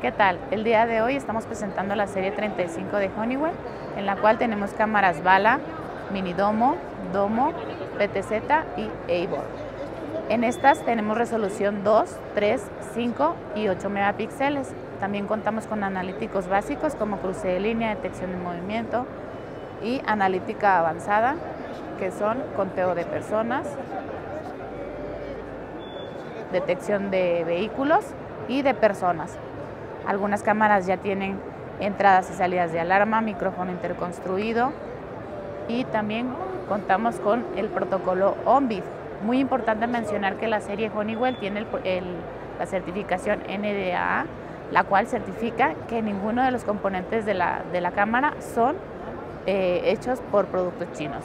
¿Qué tal? El día de hoy estamos presentando la serie 35 de Honeywell, en la cual tenemos cámaras Bala, Mini Domo, Domo, PTZ y Eivor. En estas tenemos resolución 2, 3, 5 y 8 megapíxeles. También contamos con analíticos básicos como cruce de línea, detección de movimiento y analítica avanzada, que son conteo de personas, detección de vehículos y de personas. Algunas cámaras ya tienen entradas y salidas de alarma, micrófono interconstruido y también contamos con el protocolo ONBIF. Muy importante mencionar que la serie Honeywell tiene la certificación NDAA, la cual certifica que ninguno de los componentes de la, cámara son eh, hechos por productos chinos.